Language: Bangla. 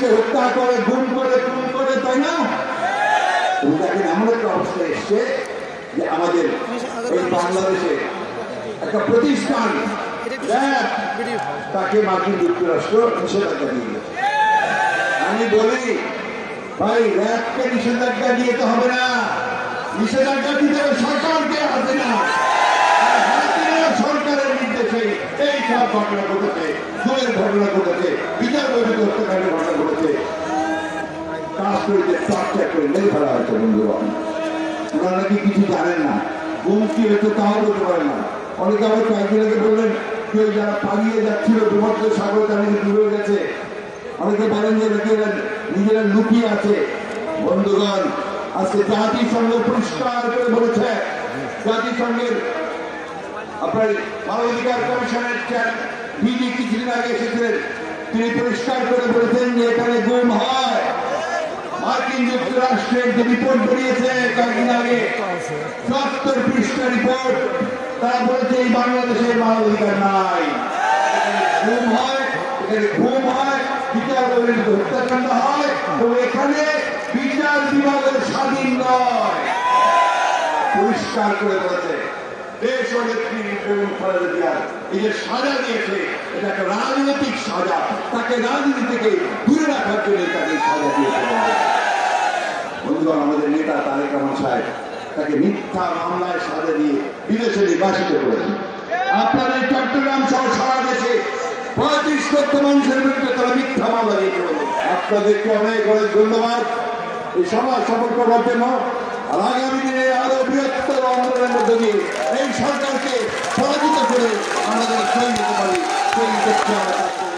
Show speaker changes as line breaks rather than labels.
পুলিশকে হত্যা করে, গুম করে, খুন করে, তাই না? এবং দেখেন এমন একটা অবস্থা এসছে যে আমাদের এই বাংলাদেশে একটা প্রতিষ্ঠান তাকে মার্কিন যুক্তরাষ্ট্র নিষেধাজ্ঞা দিয়ে আমি বলি, ভাই, র্যাবকে নিষেধাজ্ঞা দিয়ে তো হবে না। নিষেধাজ্ঞা দিতে হবে সরকারকে হবে না। সরকারের নির্দেশে এই সব ঘটনা ঘটনা ঘটেছে বিচার বৈধ হত্যাকাণ্ডের ঘটনা ঘটেছে করে মেরে ফেলা হয়েছে ওনারা নাকি কিছু জানেন না। গুম কি হয়েছে তাও বলতে পারে না। অনেকে আবার কয়েকদিন আগে বললেন, কেউ যারা পালিয়ে যাচ্ছিল সাগর গেছে। অনেকে বলেন যে নাকি নিজেরা লুকিয়ে আছে। বন্ধুগণ, আজকে জাতিসংঘ পরিষ্কার করে বলেছে। জাতিসংঘের আপনার মানবাধিকার কমিশনের ডিজি কিছুদিন আগে এসেছিলেন তিনি পরিষ্কার করে বলেছেন যে এখানে গুম হয়। মার্কিন যুক্তরাষ্ট্রের যে রিপোর্ট বেরিয়েছে কয়েকদিন আগে, সত্তর পৃষ্ঠা রিপোর্ট, তারা বলেছে এই বাংলাদেশের মানবাধিকার নাই। গুম হয় এখানে ঘুম হয় বিচার হত্যাকাণ্ড হয়, এবং এখানে বিচার বিভাগের স্বাধীন নয়। পরিষ্কার করে বলেছে। দেশ খালেদা এই যে সাজা দিয়েছে এটা একটা রাজনৈতিক সাজা, তাকে রাজনীতি থেকে দূরে রাখার জন্য তাকে সাজা দিয়েছে বন্ধুগণ, আমাদের নেতা তারেক রহমান সাহেব তাকে মিথ্যা মামলায় সাজা দিয়ে বিদেশে নির্বাসিত করেছে আপনাদের চট্টগ্রাম সহ সারা দেশে পঁয়ত্রিশ লক্ষ মানুষের বিরুদ্ধে তারা মিথ্যা মামলা দিয়ে আপনাদেরকে অনেক অনেক ধন্যবাদ। এই সমাজ সফল করবার জন্য আগামী দিনে আরও বৃহত্তর আন্দোলনের মধ্য দিয়ে এই সরকারকে পরাজিত করে আমাদের হতে পারি সেই লক্ষ্যে আমরা।